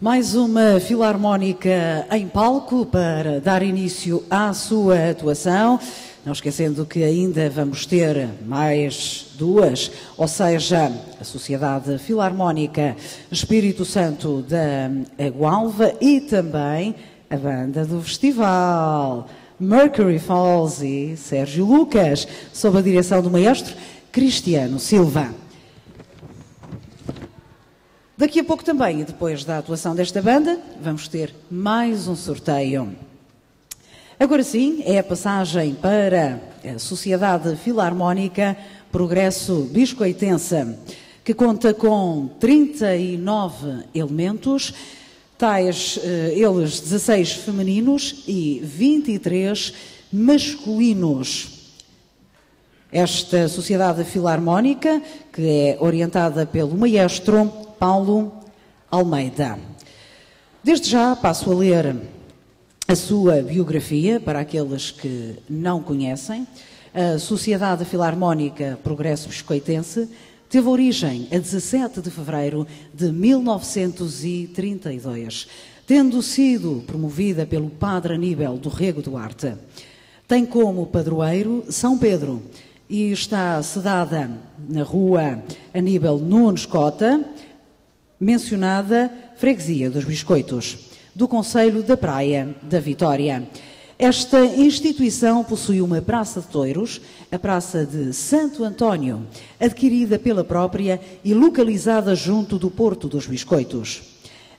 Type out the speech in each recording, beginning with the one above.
Mais uma filarmónica em palco para dar início à sua atuação. Não esquecendo que ainda vamos ter mais duas, ou seja, a Sociedade Filarmónica Espírito Santo da Gualva e também a banda do festival. Mercury Falls e Sérgio Lucas, sob a direção do maestro Cristiano Silva. Daqui a pouco também, depois da atuação desta banda, vamos ter mais um sorteio. Agora sim, é a passagem para a Sociedade Filarmónica Progresso Biscoitense, que conta com 39 elementos, tais eh, eles 16 femininos e 23 masculinos. Esta Sociedade Filarmónica, que é orientada pelo maestro Paulo Almeida. Desde já passo a ler a sua biografia para aqueles que não conhecem. A Sociedade Filarmónica Progresso Biscoitense teve origem a 17 de fevereiro de 1932, tendo sido promovida pelo Padre Aníbal do Rego Duarte. Tem como padroeiro São Pedro e está sedada na rua Aníbal Nunes Cota, mencionada Freguesia dos Biscoitos, do Conselho da Praia da Vitória. Esta instituição possui uma praça de touros, a Praça de Santo António, adquirida pela própria e localizada junto do Porto dos Biscoitos.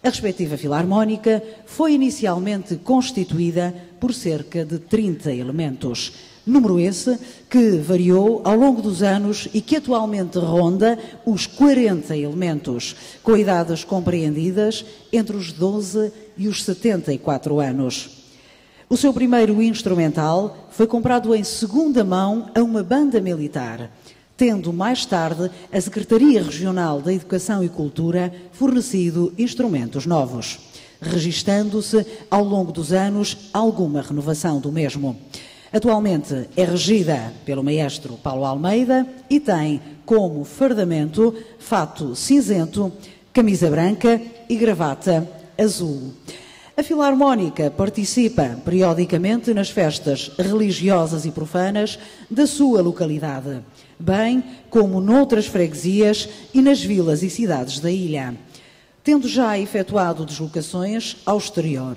A respectiva filarmónica foi inicialmente constituída por cerca de 30 elementos, Número esse que variou ao longo dos anos e que atualmente ronda os 40 elementos, com idades compreendidas entre os 12 e os 74 anos. O seu primeiro instrumental foi comprado em segunda mão a uma banda militar, tendo mais tarde a Secretaria Regional da Educação e Cultura fornecido instrumentos novos, registando-se ao longo dos anos alguma renovação do mesmo. Atualmente é regida pelo maestro Paulo Almeida e tem como fardamento fato cinzento, camisa branca e gravata azul. A Filarmónica participa periodicamente nas festas religiosas e profanas da sua localidade, bem como noutras freguesias e nas vilas e cidades da ilha, tendo já efetuado deslocações ao exterior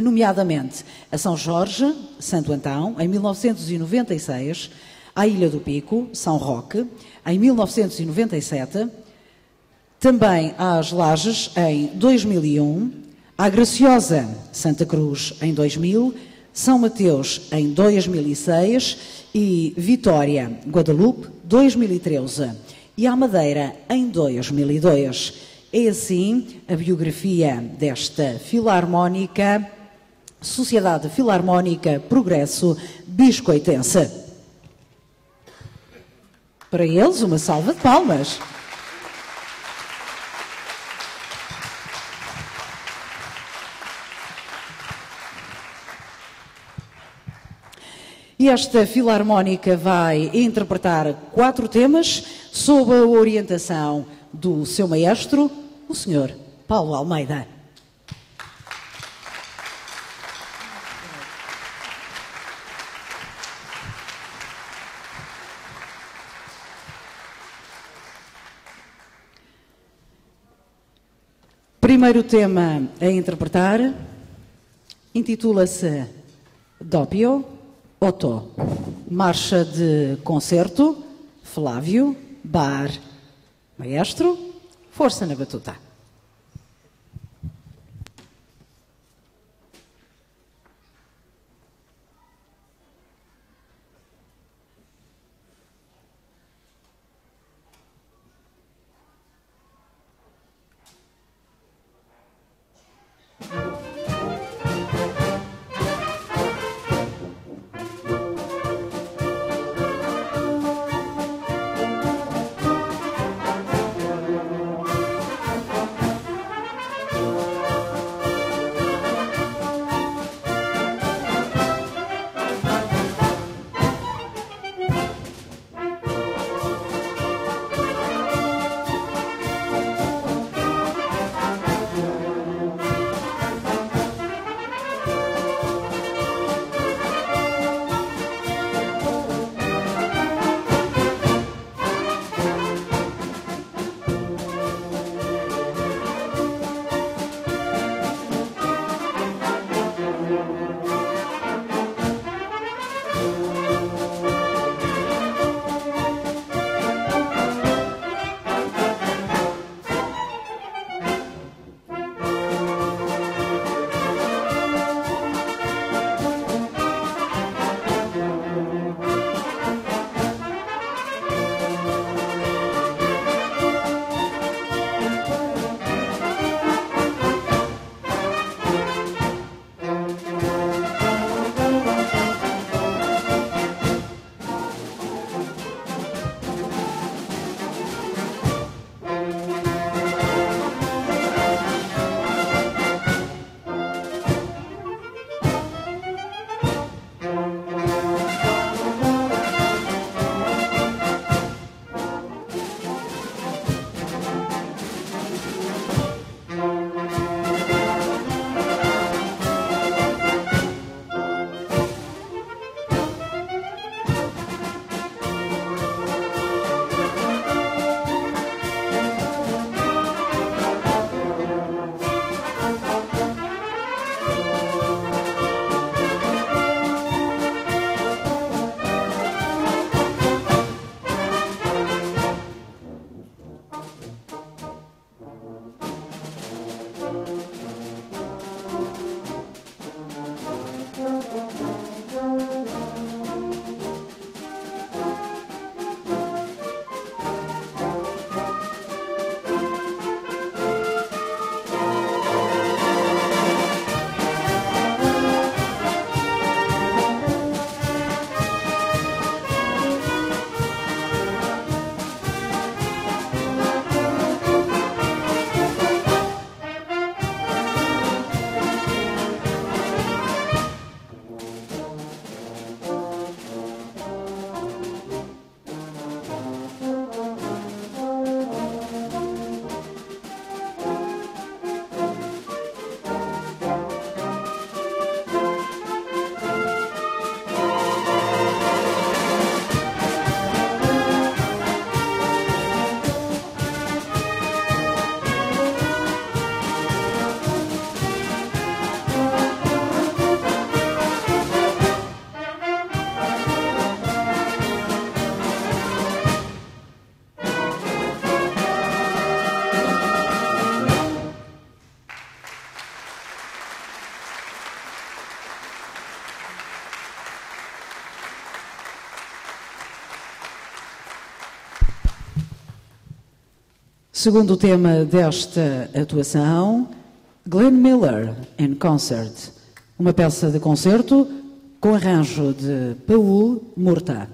nomeadamente a São Jorge, Santo Antão, em 1996, à Ilha do Pico, São Roque, em 1997, também às Lages, em 2001, à Graciosa, Santa Cruz, em 2000, São Mateus, em 2006 e Vitória, Guadalupe, 2013 e à Madeira, em 2002. É assim a biografia desta filarmónica Sociedade Filarmónica Progresso Biscoitense. Para eles, uma salva de palmas. E esta filarmónica vai interpretar quatro temas sob a orientação do seu maestro, o senhor Paulo Almeida. Primeiro tema a interpretar intitula-se Doppio Otto. Marcha de concerto, Flávio Bar. Maestro, força na batuta. Segundo tema desta atuação, Glenn Miller in Concert, uma peça de concerto com arranjo de Paul Murta.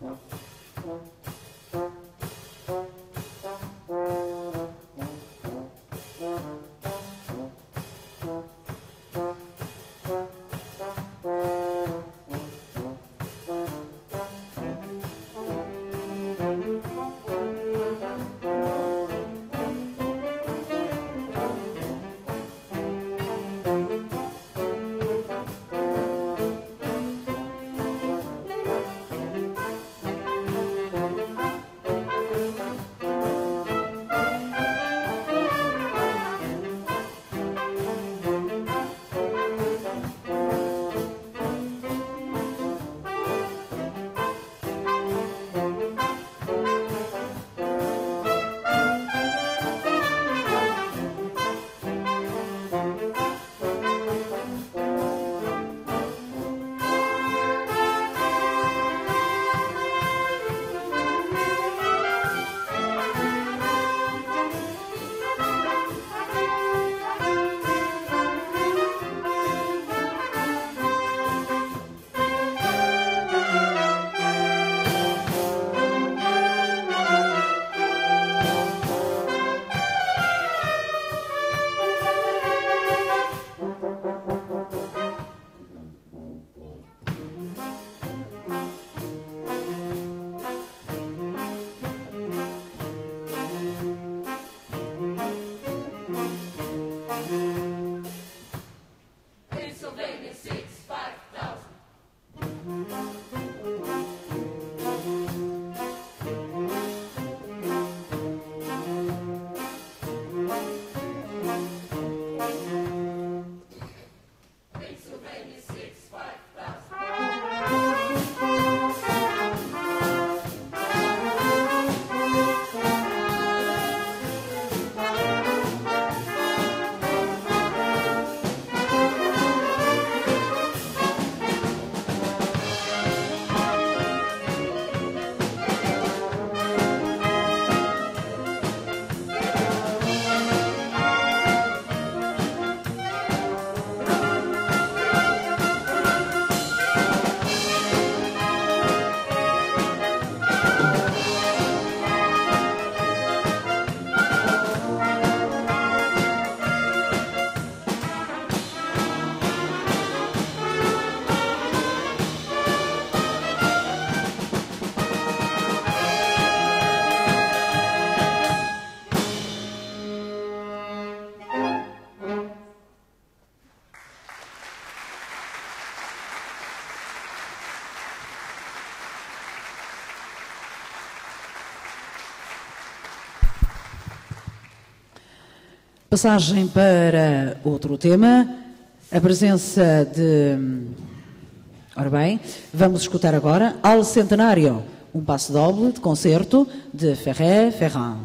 Thank Passagem para outro tema, a presença de. Ora bem, vamos escutar agora Al Centenário, um passo doble de concerto de Ferré Ferrand.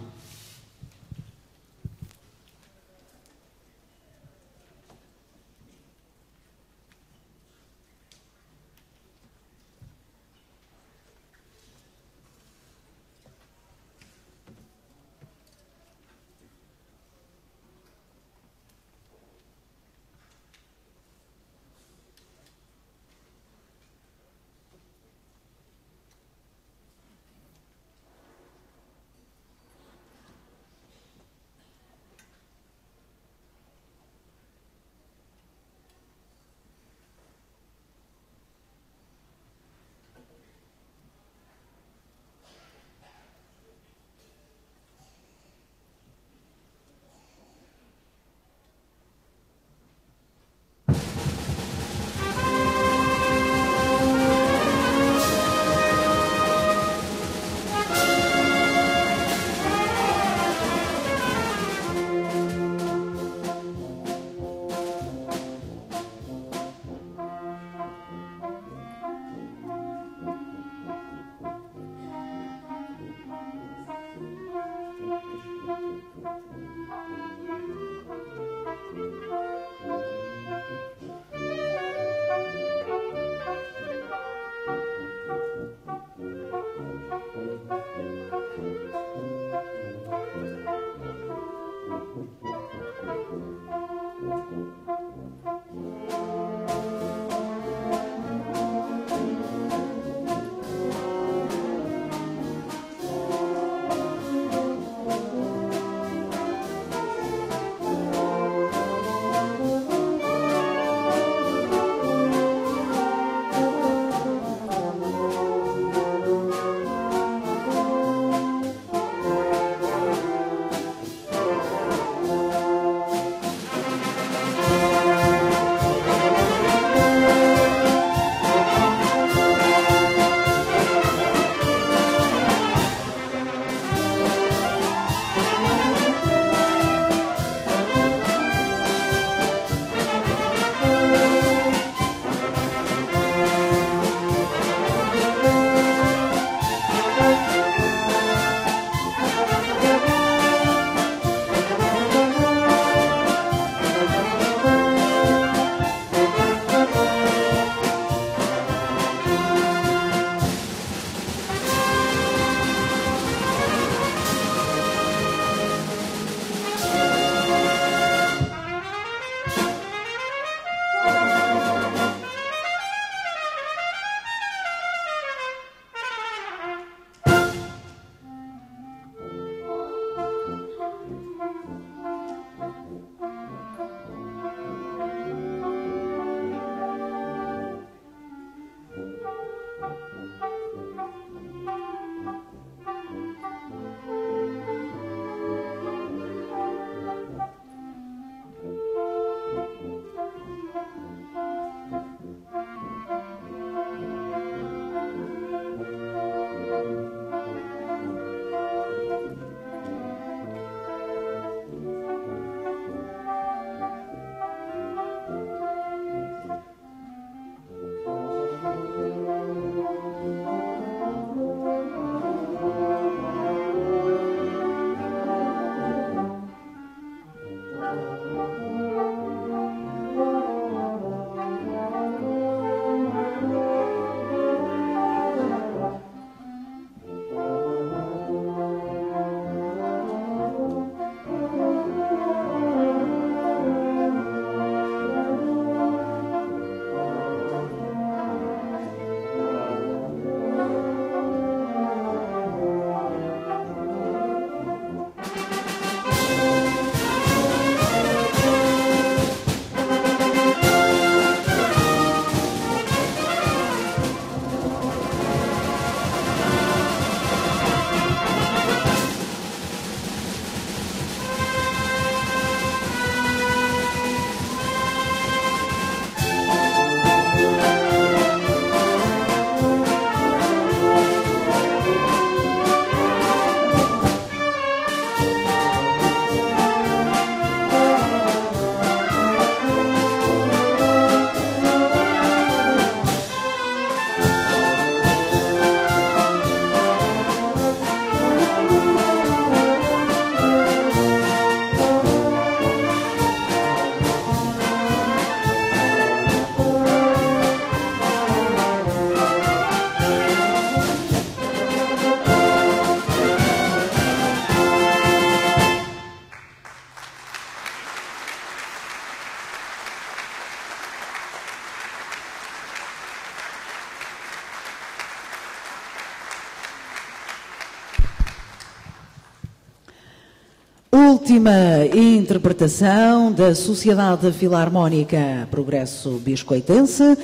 Última interpretação da Sociedade Filarmónica Progresso Biscoitense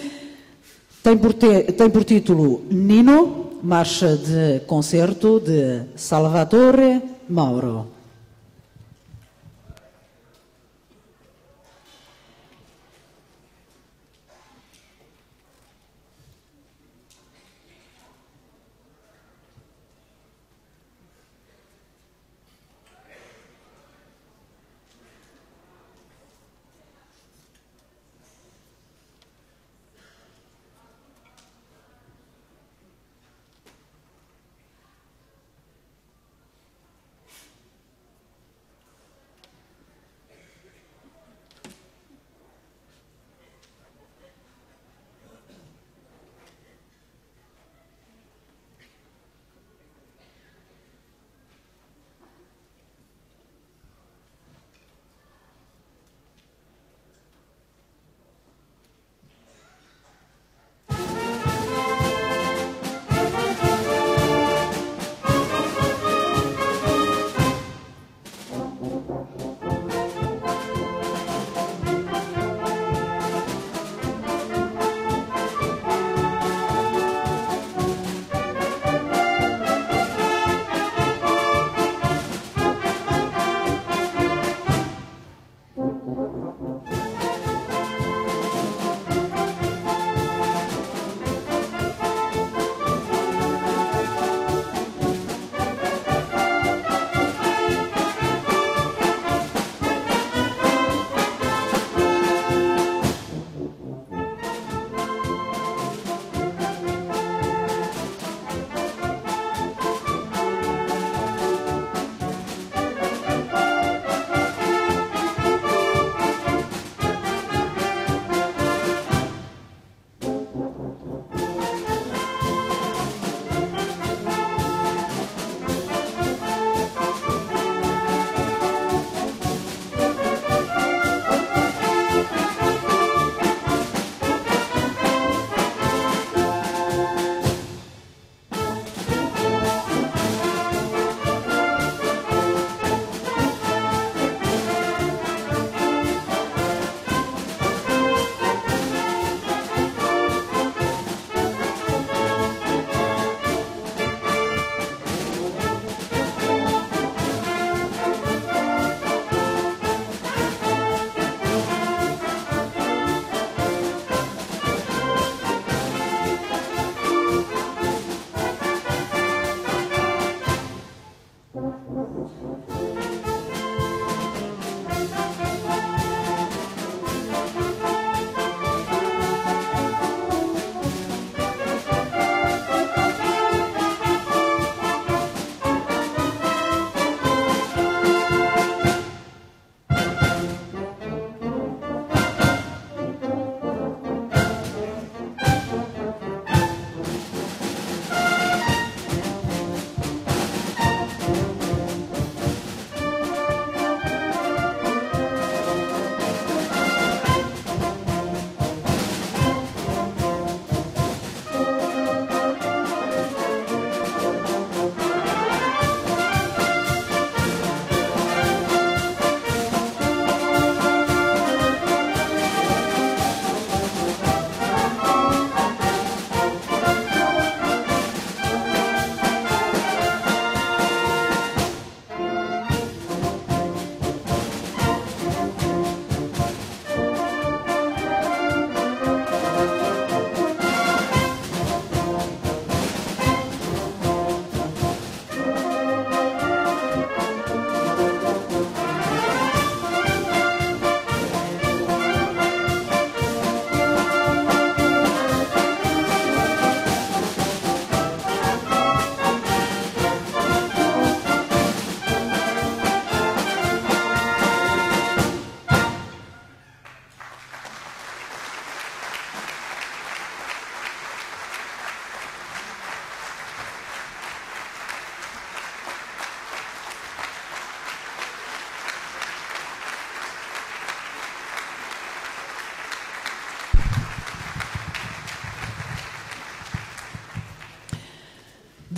tem por, te, tem por título Nino, marcha de concerto de Salvatore Mauro.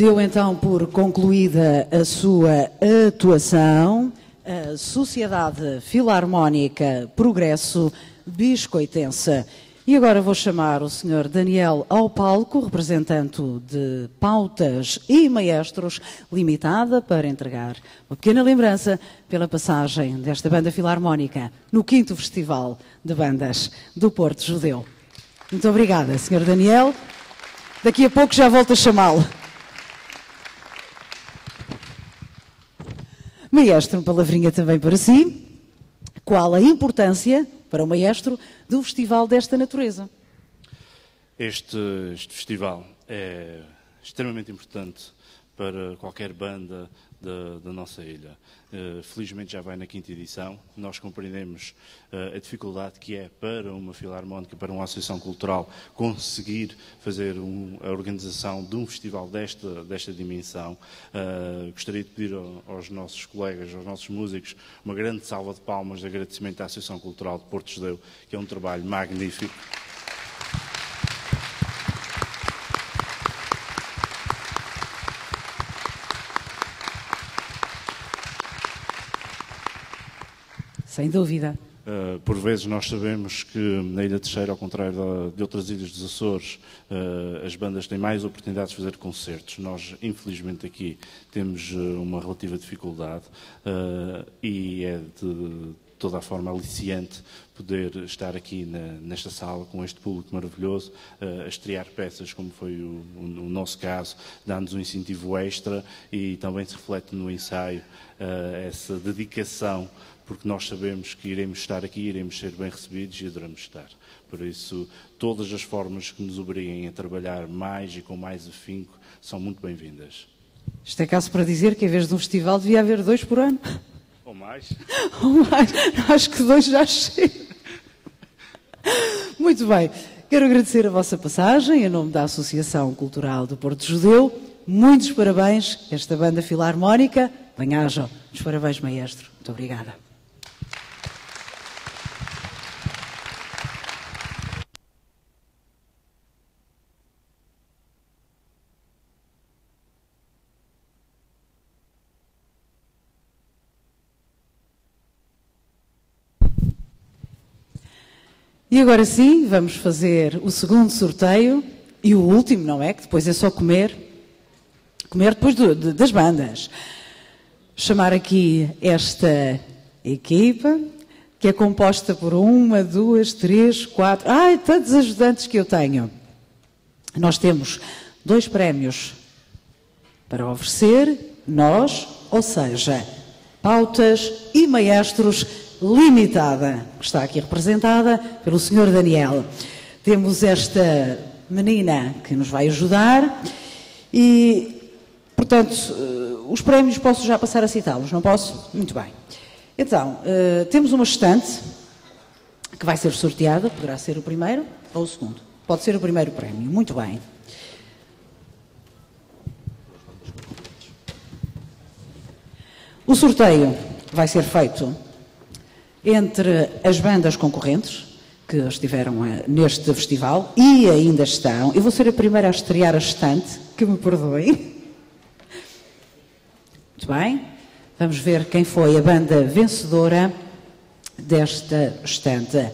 Deu então por concluída a sua atuação, a da Sociedade Filarmónica Progresso Biscoitense. E agora vou chamar o Sr. Daniel ao palco, representante de Pautas e Maestros Limitada, para entregar uma pequena lembrança pela passagem desta banda filarmónica no 5 Festival de Bandas do Porto Judeu. Muito obrigada, Sr. Daniel. Daqui a pouco já volto a chamá-lo. Maestro, uma palavrinha também para si. Qual a importância para o maestro do festival desta natureza? Este, este festival é extremamente importante para qualquer banda da, da nossa ilha. Uh, felizmente já vai na quinta edição. Nós compreendemos uh, a dificuldade que é para uma filarmónica, para uma associação cultural, conseguir fazer um, a organização de um festival desta, desta dimensão. Uh, gostaria de pedir aos nossos colegas, aos nossos músicos, uma grande salva de palmas de agradecimento à Associação Cultural de Porto Judeu, que é um trabalho magnífico. Sem dúvida. Uh, por vezes nós sabemos que na Ilha Terceira, ao contrário de, outras ilhas dos Açores, uh, as bandas têm mais oportunidades de fazer concertos. Nós, infelizmente, aqui temos uh, uma relativa dificuldade e é de toda a forma aliciante poder estar aqui na, nesta sala com este público maravilhoso, a estrear peças como foi o, o, o nosso caso, dando-nos um incentivo extra e também se reflete no ensaio essa dedicação porque nós sabemos que iremos estar aqui, iremos ser bem recebidos e adoramos estar. Por isso, todas as formas que nos obriguem a trabalhar mais e com mais afinco são muito bem-vindas. Isto é caso para dizer que em vez de um festival devia haver dois por ano. Ou mais. Ou mais. Acho que dois já chega. Muito bem. Quero agradecer a vossa passagem em nome da Associação Cultural do Porto Judeu. Muitos parabéns a esta banda filarmónica. Bem-ajam. Os parabéns, maestro. Muito obrigada. E agora sim, vamos fazer o segundo sorteio e o último, não é? Que depois é só comer. Comer depois do, de, das bandas. Chamar aqui esta equipa, que é composta por uma, duas, três, quatro. Ai, tantos ajudantes que eu tenho. Nós temos dois prémios para oferecer, nós, ou seja, pautas e maestros limitada, que está aqui representada pelo Sr. Daniel. Temos esta menina que nos vai ajudar e, portanto, eh, os prémios posso já passar a citá-los, não posso? Muito bem. Então, uh, temos uma estante que vai ser sorteada, poderá ser o primeiro ou o segundo. Pode ser o primeiro prémio, muito bem. O sorteio vai ser feito entre as bandas concorrentes que estiveram eh, neste festival e ainda estão. Eu vou ser a primeira a estrear a estante, que me perdoem. Muito bem. Vamos ver quem foi a banda vencedora desta estante.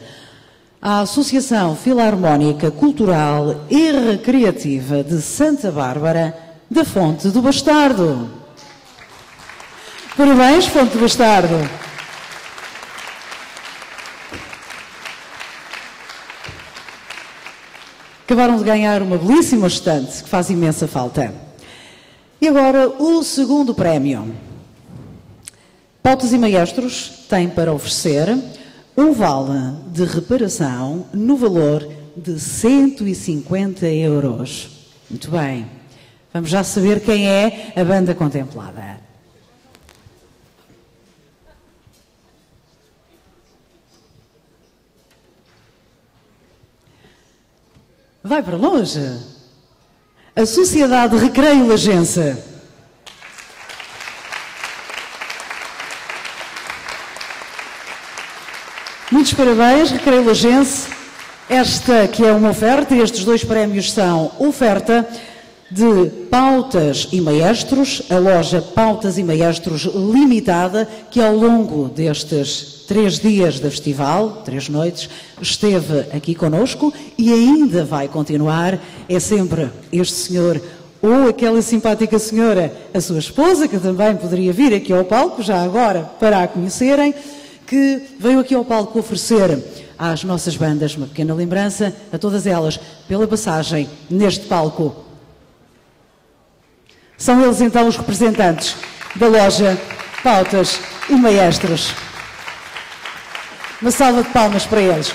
A Associação Filarmónica Cultural e Recreativa de Santa Bárbara da Fonte do Bastardo. Parabéns, Fonte do Bastardo. Acabaram de ganhar uma belíssima estante que faz imensa falta. E agora o segundo prémio. Pautas e Maestros têm para oferecer um vale de reparação no valor de 150 euros. Muito bem. Vamos já saber quem é a banda contemplada. Vai para longe. A Sociedade Recreio Lagença. Muitos parabéns, Recreio Lagense. Esta que é uma oferta, estes dois prémios são oferta de Pautas e Maestros, a loja Pautas e Maestros Limitada, que ao longo destes três dias de festival, três noites, esteve aqui conosco e ainda vai continuar. É sempre este senhor ou aquela simpática senhora, a sua esposa, que também poderia vir aqui ao palco, já agora, para a conhecerem, que veio aqui ao palco oferecer às nossas bandas uma pequena lembrança, a todas elas, pela passagem neste palco são eles então os representantes da loja Pautas e Maestros. Uma salva de palmas para eles.